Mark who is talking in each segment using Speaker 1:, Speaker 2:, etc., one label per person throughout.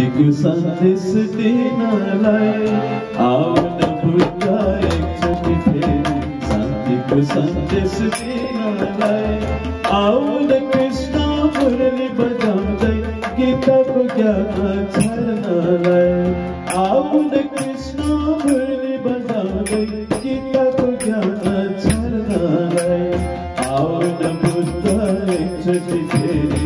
Speaker 1: एक संदेश देनालय आवन बुद्धा एक छठी फेरी शांति को संदेश देनालय आवन कृष्ण मुरली बजाउँदै गीताको ज्ञान छर्नालय आवन कृष्ण मुरली बजाउँदै गीताको ज्ञान छर्नालय आवन बुद्ध एकचोटि फेरि शान्तिको संदेश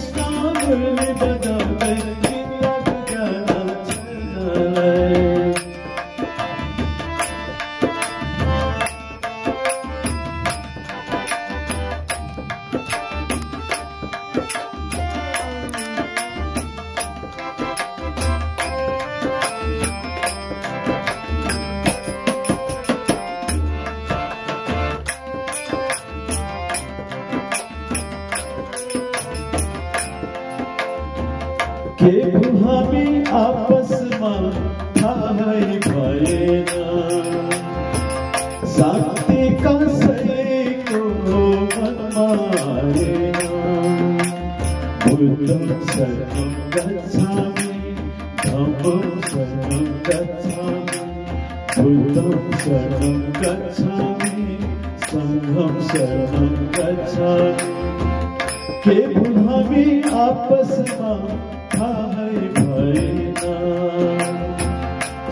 Speaker 1: के हामी आपसमा थाहै भएन शान्ति कसैको मनमा आएन बुद्धं शरणं गच्छामि धम्मं शरणं गच्छामि। बुद्धं शरणं गच्छामि सङ्घं शरणं गच्छामि। के हामी आपसमा थाहै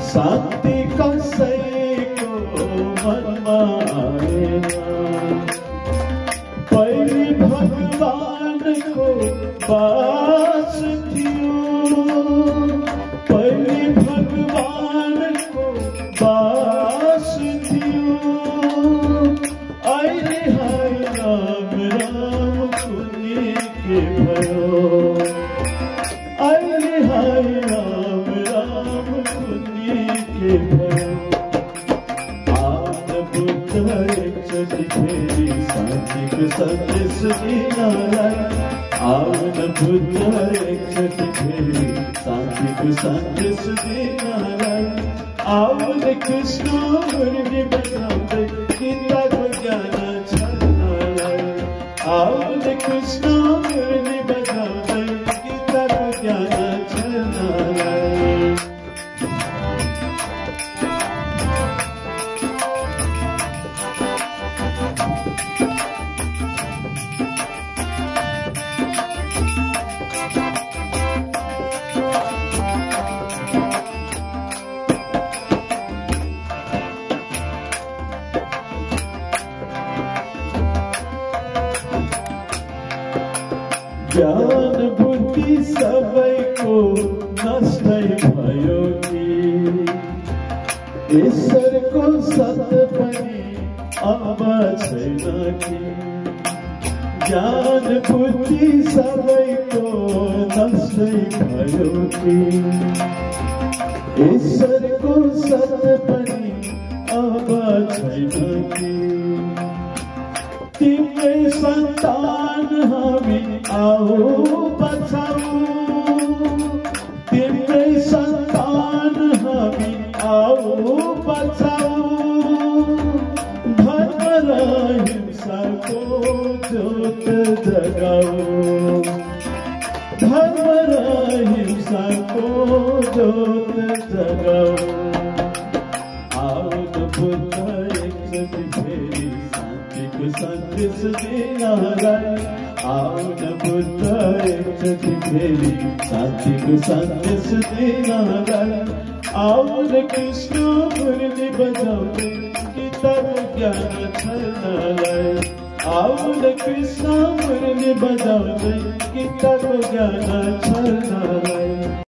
Speaker 1: शान्ति कसैको मनमा पहिले भगवानको बास थियो। एकचोटि फेरि शान्तिको संदेश दिनलाई आउन कृष्ण छर्नलाई आउन कृष्ण मुरली ज्ञान बुद्धि सबैको नष्टै भयो कि ईश्वरको सत अब छैन कि ज्ञान बुद्धि सबैको नष्टै भयो कि ईश्वरको सत अब छैन कि तिम्रै सन्तान हामी आऊ बचाऊ तिम्रै सन्तान हामी आऊ बचाऊ धर्म र हिंसाको ज्योत जगाऊ धर्म र हिंसाको ज्योत जगाऊ आउन बुद्ध एकचोटि फेरि शान्तिको संदेश दिनलाई आउन बुद्ध एकचोटि फेरि शान्तिको संदेश दिनलाई आउन कृष्ण मुरली बजाउँदै गीताको ज्ञान आउन कृष्ण मुरली बजाउँदै गीताको ज्ञान छर्नलाई